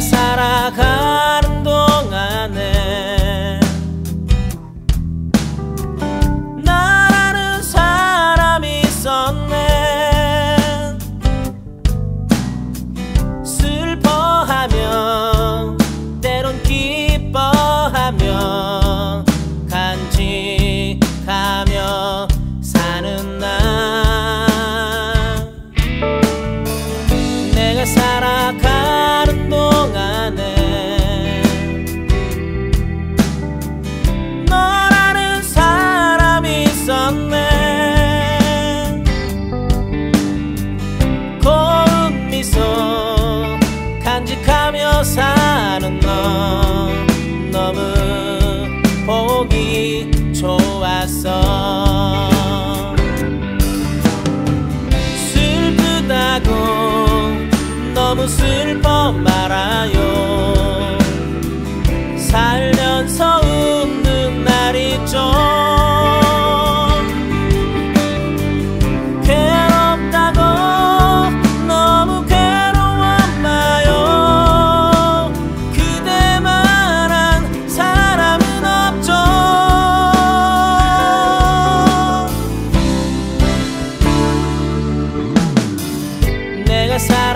사랑하 몰랐어 슬프다고 너무 슬퍼 말아요. 살면서 regresar.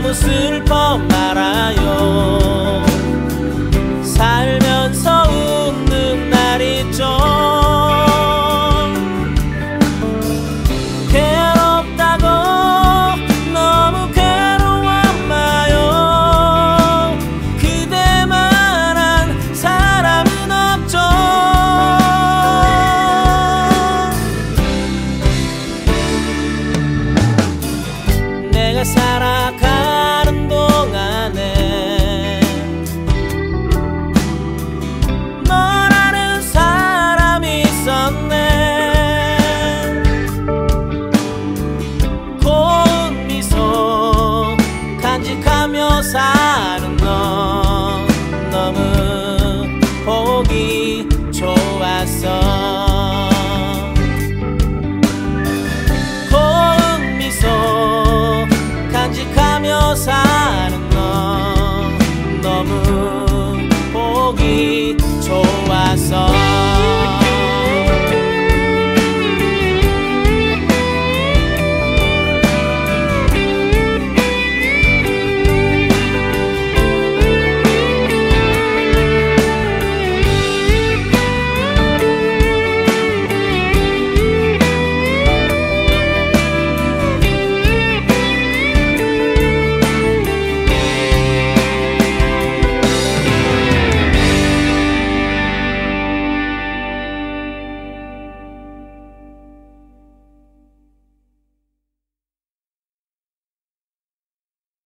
너무 슬퍼 말아요. 살면서 웃는 날이 죠？괴롭 다고 너무 괴로워 마요? 그대만한 사람은 없죠. 내가 살아